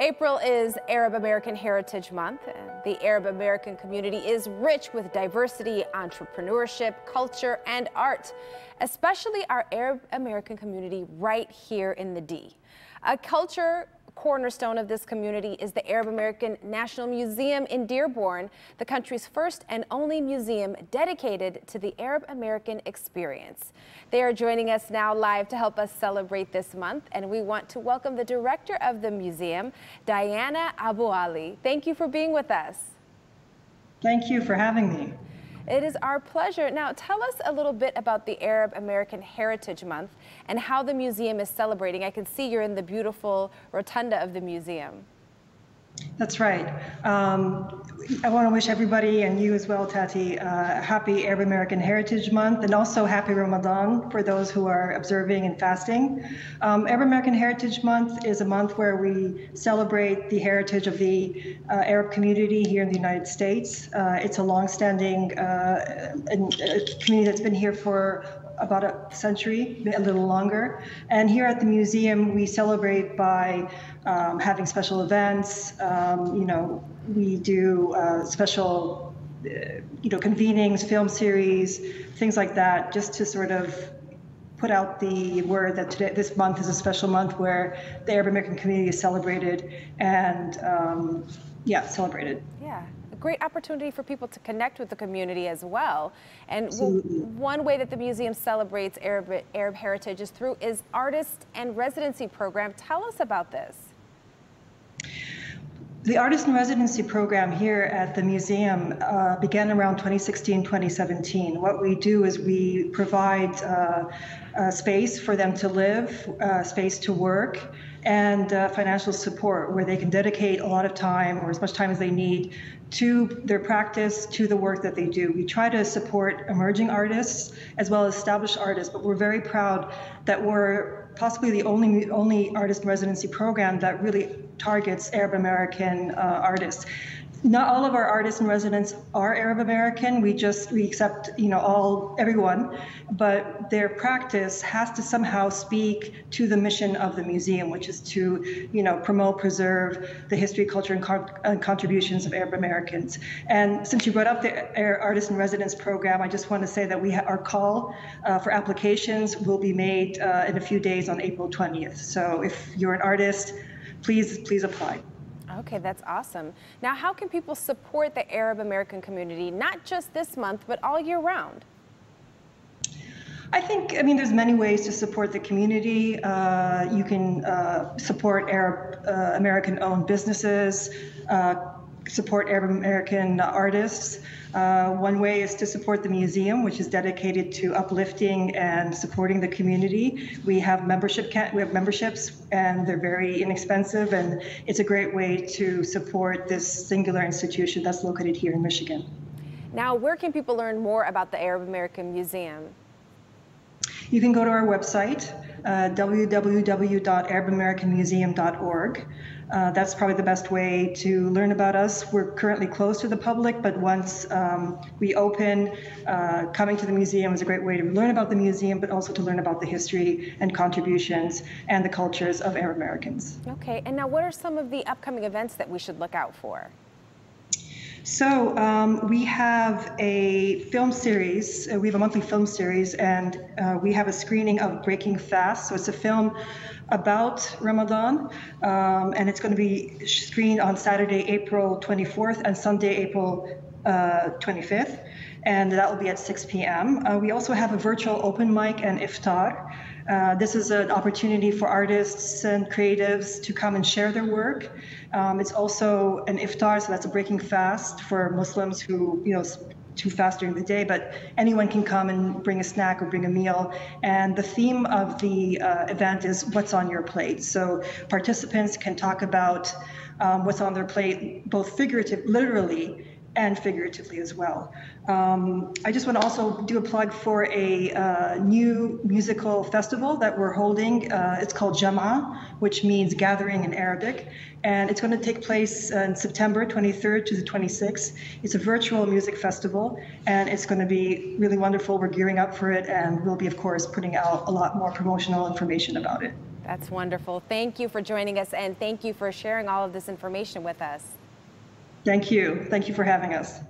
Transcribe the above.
April is Arab American Heritage Month. The Arab American community is rich with diversity, entrepreneurship, culture, and art, especially our Arab American community right here in the D. A culture cornerstone of this community is the Arab American National Museum in Dearborn, the country's first and only museum dedicated to the Arab American experience. They are joining us now live to help us celebrate this month, and we want to welcome the director of the museum, Diana Abouali. Thank you for being with us. Thank you for having me. It is our pleasure. Now, tell us a little bit about the Arab American Heritage Month and how the museum is celebrating. I can see you're in the beautiful rotunda of the museum. That's right. Um, I want to wish everybody and you as well, Tati, uh, happy Arab American Heritage Month and also happy Ramadan for those who are observing and fasting. Um, Arab American Heritage Month is a month where we celebrate the heritage of the uh, Arab community here in the United States. Uh, it's a longstanding uh, community that's been here for about a century, a little longer. And here at the museum, we celebrate by um, having special events. Um, you know, we do uh, special, uh, you know, convenings, film series, things like that, just to sort of put out the word that today, this month is a special month where the Arab American community is celebrated and, um, yeah, celebrated. Yeah a great opportunity for people to connect with the community as well. And one way that the museum celebrates Arab, Arab heritage is through its artist and residency program. Tell us about this. The artist in residency program here at the museum uh, began around 2016, 2017. What we do is we provide uh, space for them to live, uh, space to work, and uh, financial support where they can dedicate a lot of time or as much time as they need to their practice, to the work that they do. We try to support emerging artists as well as established artists, but we're very proud that we're possibly the only only artist residency program that really targets Arab American uh, artists not all of our artists and residents are Arab American. We just we accept you know all everyone, but their practice has to somehow speak to the mission of the museum, which is to you know promote, preserve the history, culture, and, co- and contributions of Arab Americans. And since you brought up the artist and Residents program, I just want to say that we ha- our call uh, for applications will be made uh, in a few days on April 20th. So if you're an artist, please please apply. Okay, that's awesome. Now, how can people support the Arab American community, not just this month, but all year round? I think, I mean, there's many ways to support the community. Uh, you can uh, support Arab uh, American owned businesses, uh, support Arab American artists. Uh, one way is to support the museum, which is dedicated to uplifting and supporting the community. We have membership we have memberships, and they're very inexpensive, and it's a great way to support this singular institution that's located here in Michigan. Now, where can people learn more about the Arab American Museum? You can go to our website, uh, www.arabamericanmuseum.org. Uh, that's probably the best way to learn about us. We're currently closed to the public, but once um, we open, uh, coming to the museum is a great way to learn about the museum, but also to learn about the history and contributions and the cultures of Arab Americans. Okay, and now what are some of the upcoming events that we should look out for? So um, we have a film series. Uh, we have a monthly film series, and uh, we have a screening of Breaking Fast. So it's a film about Ramadan, um, and it's going to be screened on Saturday, April 24th, and Sunday, April uh, 25th, and that will be at 6 p.m. Uh, we also have a virtual open mic and iftar. Uh, this is an opportunity for artists and creatives to come and share their work. Um, it's also an iftar, so that's a breaking fast for Muslims who, you know, too fast during the day, but anyone can come and bring a snack or bring a meal. And the theme of the uh, event is what's on your plate. So participants can talk about um, what's on their plate, both figurative, literally, and figuratively as well. Um, I just want to also do a plug for a uh, new musical festival that we're holding. Uh, it's called Jama, which means gathering in Arabic. And it's going to take place on September 23rd to the 26th. It's a virtual music festival, and it's going to be really wonderful. We're gearing up for it, and we'll be, of course, putting out a lot more promotional information about it. That's wonderful. Thank you for joining us and thank you for sharing all of this information with us. Thank you. Thank you for having us.